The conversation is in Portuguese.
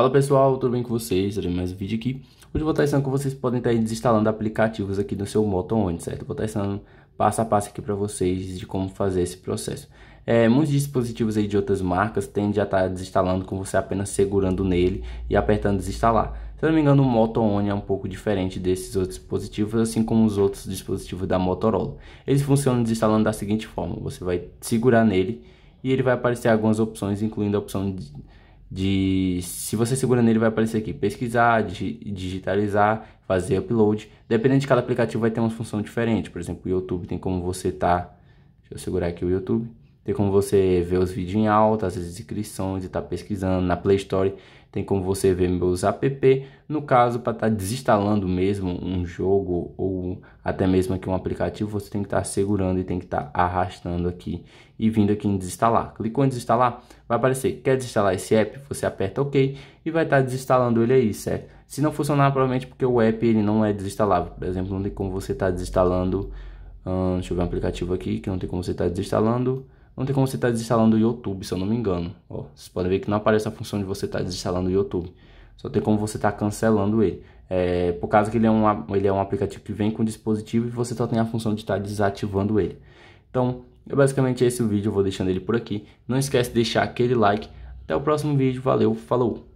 Fala pessoal, tudo bem com vocês? Hoje mais um vídeo aqui. Hoje eu vou estar ensinando como vocês podem estar desinstalando aplicativos aqui no seu Moto On, certo? Eu vou estar ensinando passo a passo aqui para vocês de como fazer esse processo. É, muitos dispositivos aí de outras marcas tendem a estar desinstalando com você apenas segurando nele e apertando desinstalar. Se não me engano, o Moto On é um pouco diferente desses outros dispositivos, assim como os outros dispositivos da Motorola. Eles funcionam desinstalando da seguinte forma: você vai segurar nele e ele vai aparecer algumas opções, incluindo a opção de de se você segura nele vai aparecer aqui pesquisar, digitalizar, fazer upload. Dependendo de cada aplicativo vai ter uma função diferente. Por exemplo, o YouTube tem como você tá, deixa eu segurar aqui o YouTube. Tem como você ver os vídeos em alta, as inscrições e tá pesquisando. Na Play Store tem como você ver meus app. No caso, para estar tá desinstalando mesmo um jogo ou até mesmo aqui um aplicativo, você tem que estar tá segurando e tem que estar tá arrastando aqui e vindo aqui em desinstalar. Clicou em desinstalar, vai aparecer, quer desinstalar esse app? Você aperta OK e vai estar tá desinstalando ele aí, certo? Se não funcionar, provavelmente porque o app ele não é desinstalável. Por exemplo, não tem como você estar tá desinstalando... Hum, deixa eu ver um aplicativo aqui que não tem como você estar tá desinstalando não tem como você estar tá desinstalando o YouTube, se eu não me engano. Ó, vocês podem ver que não aparece a função de você estar tá desinstalando o YouTube. Só tem como você estar tá cancelando ele. É, por causa que ele é, um, ele é um aplicativo que vem com o dispositivo e você só tem a função de estar tá desativando ele. Então, é basicamente esse o vídeo, eu vou deixando ele por aqui. Não esquece de deixar aquele like. Até o próximo vídeo, valeu, falou!